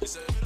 Is it